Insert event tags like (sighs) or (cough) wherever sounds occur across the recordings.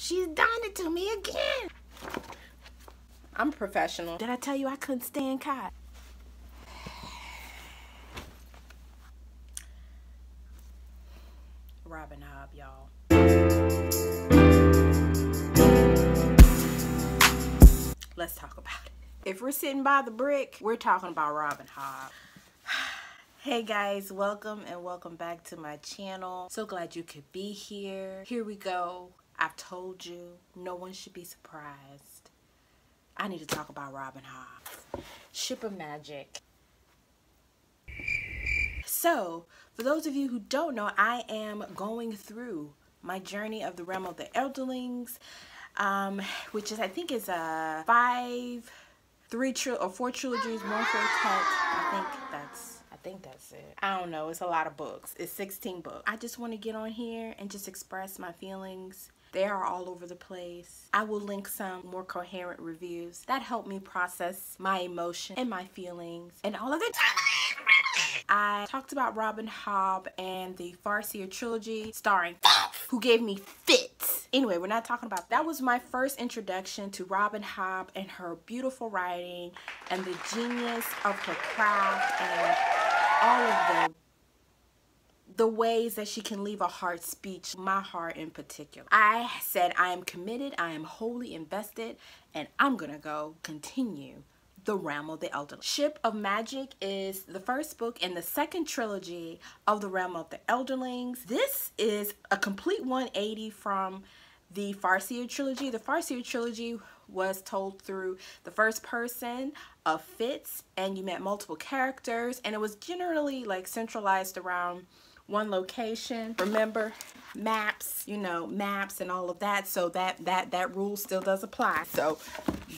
She's done it to me again. I'm professional. Did I tell you I couldn't stand Kyle? (sighs) Robin Hobb, y'all. Let's talk about it. If we're sitting by the brick, we're talking about Robin Hobb. (sighs) Hey guys, welcome and welcome back to my channel. So glad you could be here. Here we go. I've told you, no one should be surprised. I need to talk about Robin Hobb. Ship of Magic. So, for those of you who don't know, I am going through my journey of the realm of the Elderlings, um, which is, I think is a five, three or four trilogies, one quartet. I think that's I think that's it. I don't know. It's a lot of books. It's 16 books. I just want to get on here and just express my feelings. They are all over the place. I will link some more coherent reviews that help me process my emotion and my feelings and all of it. I talked about Robin Hobb and the Farseer trilogy starring who gave me fits. Anyway, we're not talking about that was my first introduction to Robin Hobb and her beautiful writing and the genius of her craft and all of the the ways that she can leave a heart speech, my heart in particular. I said I am committed, I am wholly invested, and I'm gonna go continue the Realm of the Elderlings. Ship of Magic is the first book in the second trilogy of the Realm of the Elderlings. This is a complete 180 from the Farseer trilogy. The Farseer trilogy was told through the first person of Fitz and you met multiple characters and it was generally like centralized around one location. Remember maps, you know, maps and all of that. So that that that rule still does apply. So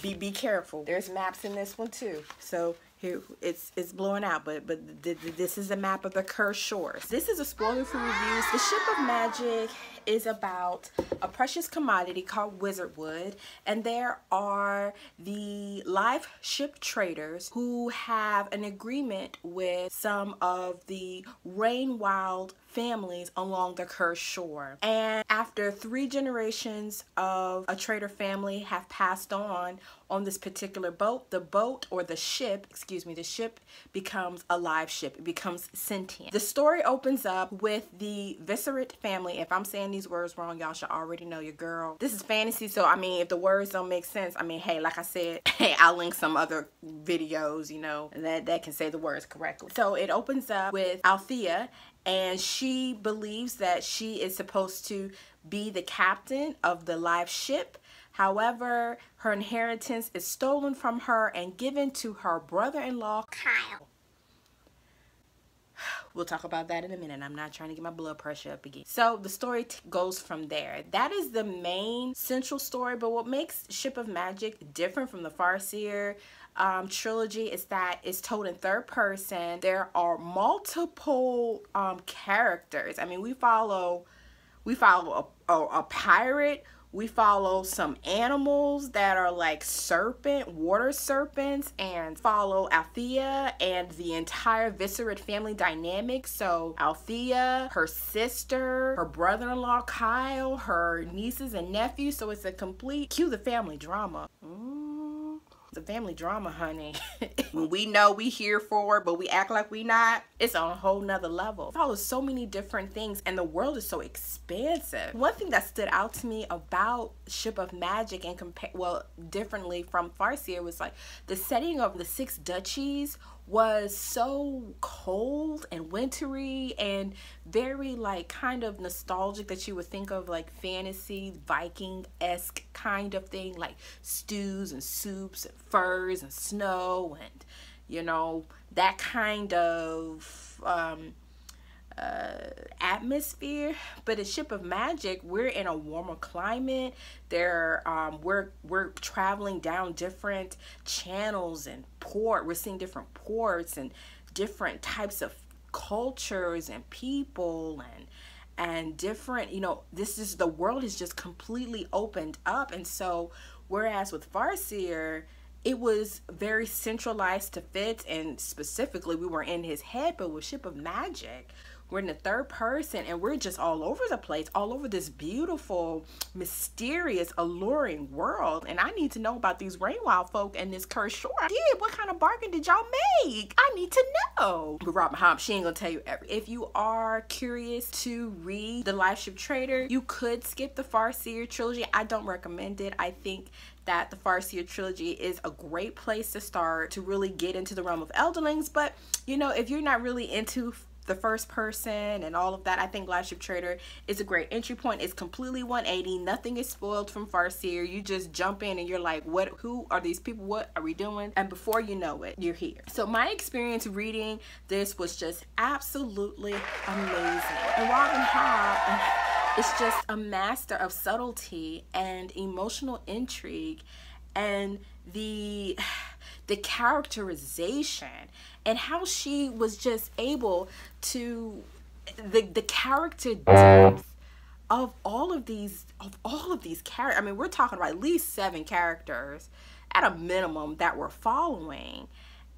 be be careful. There's maps in this one too. So here it's it's blowing out but but th th this is a map of the cursed shores this is a spoiler for reviews the ship of magic is about a precious commodity called wizard wood, and there are the live ship traders who have an agreement with some of the Rainwild families along the cursed shore and after three generations of a trader family have passed on on this particular boat, the boat or the ship, excuse me, the ship becomes a live ship. It becomes sentient. The story opens up with the Visceret family. If I'm saying these words wrong, y'all should already know your girl. This is fantasy, so I mean, if the words don't make sense, I mean, hey, like I said, (laughs) hey, I'll link some other videos, you know, that, that can say the words correctly. So it opens up with Althea and she believes that she is supposed to be the captain of the live ship However, her inheritance is stolen from her and given to her brother-in-law, Kyle. We'll talk about that in a minute. I'm not trying to get my blood pressure up again. So the story goes from there. That is the main central story, but what makes Ship of Magic different from the Farseer um, trilogy is that it's told in third person. There are multiple um, characters. I mean, we follow we follow a, a, a pirate we follow some animals that are like serpent, water serpents, and follow Althea and the entire Visceret family dynamic. So Althea, her sister, her brother-in-law Kyle, her nieces and nephews. So it's a complete cue the family drama. Mm the family drama, honey. (laughs) when we know we here for it, but we act like we not, it's on a whole nother level. It follows so many different things and the world is so expansive. One thing that stood out to me about Ship of Magic and compare well differently from Farseer was like the setting of the six duchies was so cold and wintry and very like kind of nostalgic that you would think of like fantasy Viking-esque kind of thing like stews and soups and furs and snow and you know that kind of um, uh, atmosphere but a ship of magic we're in a warmer climate. There um, we're we're traveling down different channels and port we're seeing different ports and different types of cultures and people and and different you know this is the world is just completely opened up. And so whereas with Farseer it was very centralized to Fitz and specifically we were in his head but with Ship of Magic we're in the third person and we're just all over the place all over this beautiful mysterious alluring world. And i need to know about these rainwild folk and this cursed shore did what kind of bargain did y'all make? I need to know. But robin hobb she ain't gonna tell you every. If you are curious to read the Liveship Trader you could skip the farseer trilogy. I don't recommend it. I think that the Farseer trilogy is a great place to start to really get into the realm of Elderlings. But, you know, if you're not really into the first person and all of that, I think Liveship Trader is a great entry point. It's completely 180. Nothing is spoiled from Farseer. You just jump in and you're like, what, who are these people? What are we doing? And before you know it, you're here. So my experience reading this was just absolutely amazing. And Robin Hobb is just a master of subtlety and emotional intrigue and the the characterization and how she was just able to the the character depth of all of these of all of these characters. I mean, we're talking about at least seven characters at a minimum that we're following.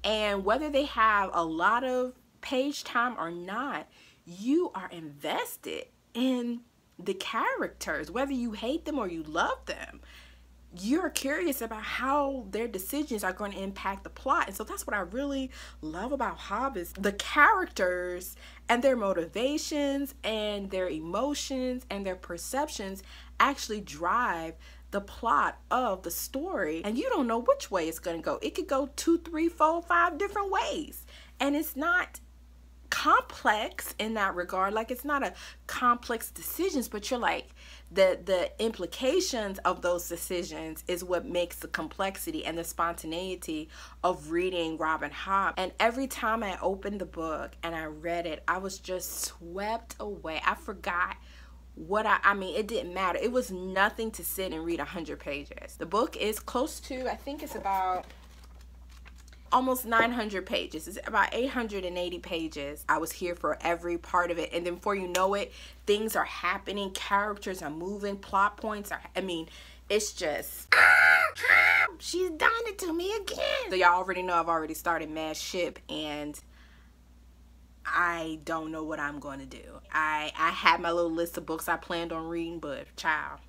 And whether they have a lot of page time or not, you are invested in the characters, whether you hate them or you love them. You're curious about how their decisions are going to impact the plot. And so that's what I really love about Hobb's. The characters and their motivations and their emotions and their perceptions actually drive the plot of the story. And you don't know which way it's going to go. It could go two, three, four, five different ways. And it's not complex in that regard like it's not a complex decisions but you're like the the implications of those decisions is what makes the complexity and the spontaneity of reading Robin Hobb and every time I opened the book and I read it I was just swept away I forgot what I, I mean, it didn't matter. It was nothing to sit and read 100 pages. The book is close to, I think it's about almost 900 pages. It's about 880 pages. I was here for every part of it. And then before you know it, things are happening. Characters are moving. Plot points are, I mean, it's just, she's done it to me again. So y'all already know I've already started Mad Ship and I don't know what I'm going to do. I, I had my little list of books I planned on reading, but child,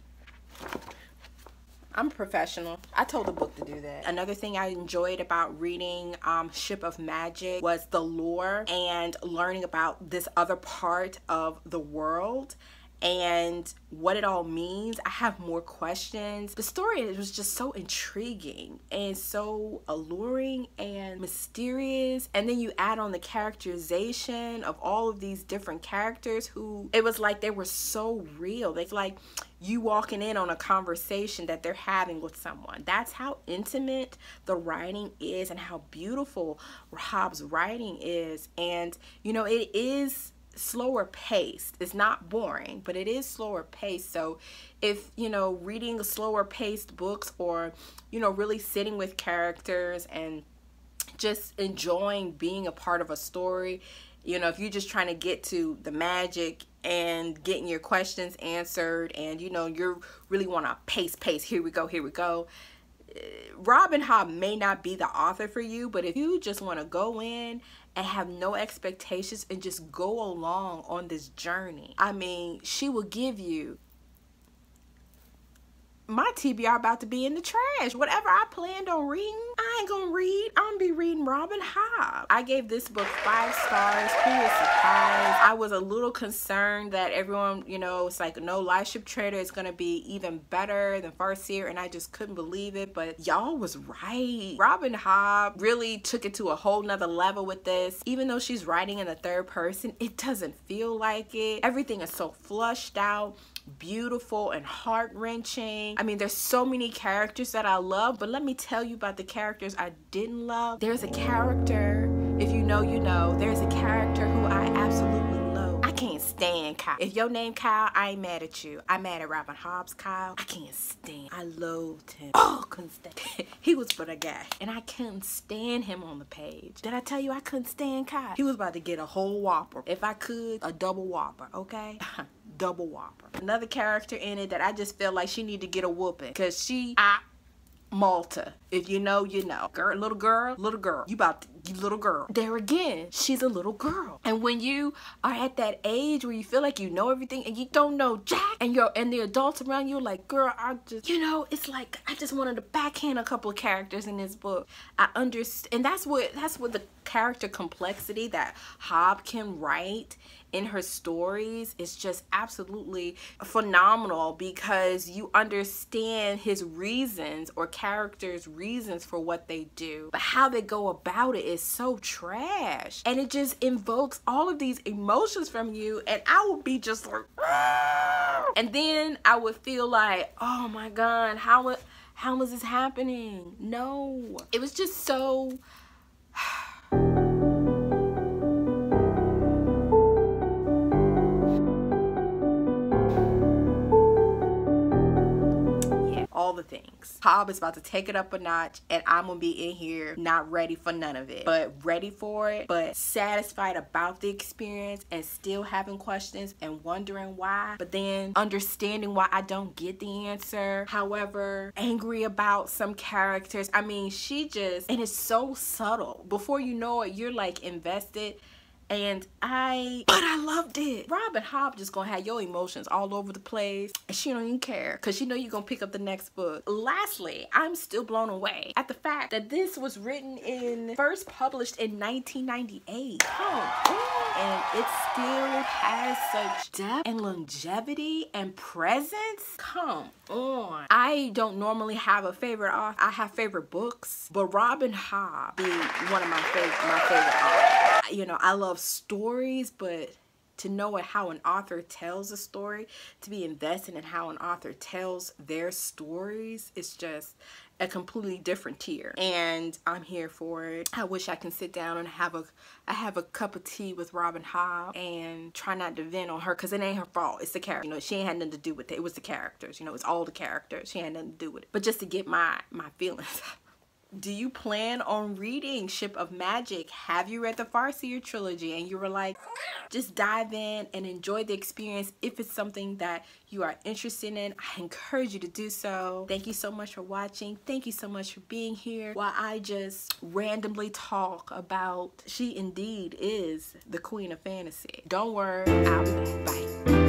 I'm professional. I told the book to do that. Another thing I enjoyed about reading um, Ship of Magic was the lore and learning about this other part of the world and what it all means. I have more questions. The story was just so intriguing and so alluring and mysterious. And then you add on the characterization of all of these different characters who it was like they were so real. It's like you walking in on a conversation that they're having with someone. That's how intimate the writing is and how beautiful Hobb's writing is. And you know, it is slower paced. It's not boring, but it is slower paced. So if, you know, reading slower paced books or, you know, really sitting with characters and just enjoying being a part of a story, you know, if you're just trying to get to the magic and getting your questions answered and, you know, you really want to pace, pace, here we go, here we go. Eh, Robin Hobb may not be the author for you, but if you just want to go in and have no expectations and just go along on this journey. I mean, she will give you my TBR about to be in the trash. Whatever I planned on reading, I ain't gonna read. I'm gonna be reading Robin Hobb. I gave this book five stars. Who was surprised? I was a little concerned that everyone, you know, it's like no Liveship Trader is gonna be even better than Farseer, and I just couldn't believe it. But y'all was right. Robin Hobb really took it to a whole nother level with this. Even though she's writing in the third person, it doesn't feel like it. Everything is so flushed out beautiful and heart-wrenching. I mean, there's so many characters that I love, but let me tell you about the characters I didn't love. There's a character, if you know, you know, there's a character who I absolutely love. I can't stand Kyle. If your name Kyle, I ain't mad at you. I'm mad at Robin Hobb's Kyle. I can't stand. I loathed him. Oh, couldn't stand. (laughs) he was for the guy. And I couldn't stand him on the page. Did I tell you I couldn't stand Kyle? He was about to get a whole whopper. If I could, a double whopper, okay? (laughs) double whopper. Another character in it that I just felt like she need to get a whooping because she, I, Malta. If you know, you know. Girl, little girl, little girl. You about to little girl. There again, she's a little girl. And when you are at that age where you feel like you know everything and you don't know jack and you're and the adults around you like, girl, I just you know, it's like I just wanted to backhand a couple of characters in this book. I understand and that's what that's what the character complexity that Hobb can write in her stories is just absolutely phenomenal because you understand his reasons or characters reasons for what they do but how they go about it is so trash. And it just invokes all of these emotions from you and I would be just like ah! and then I would feel like oh my god how how is this happening? No. It was just so (sighs) (sighs) the things. Hobb is about to take it up a notch and I'm gonna be in here not ready for none of it, but ready for it, but satisfied about the experience and still having questions and wondering why, but then understanding why I don't get the answer. However, angry about some characters. I mean, she just, and it's so subtle. Before you know it, you're like invested and I but I loved it. Robin Hobb just gonna have your emotions all over the place and she don't even care because she know you're gonna pick up the next book. Lastly, I'm still blown away at the fact that this was written in first published in 1998. Oh, and it still has such depth and longevity and presence. Come on. I don't normally have a favorite author. I have favorite books, but Robin Hobb be one of my favorite my favorite authors. You know, I love stories, but to know how an author tells a story, to be invested in how an author tells their stories, it's just a completely different tier. And I'm here for it. I wish I can sit down and have a I have a cup of tea with Robin Hobb and try not to vent on her because it ain't her fault. It's the character. You know, she ain't had nothing to do with it. It was the characters. You know, it's all the characters. She had nothing to do with it. But just to get my my feelings (laughs) do you plan on reading Ship of Magic? Have you read the Farseer trilogy and you were like, just dive in and enjoy the experience if it's something that you are interested in. I encourage you to do so. Thank you so much for watching. Thank you so much for being here while I just randomly talk about she indeed is the queen of fantasy. Don't worry, I'll be back.